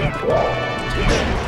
Wow.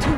Two